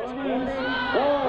Sunday.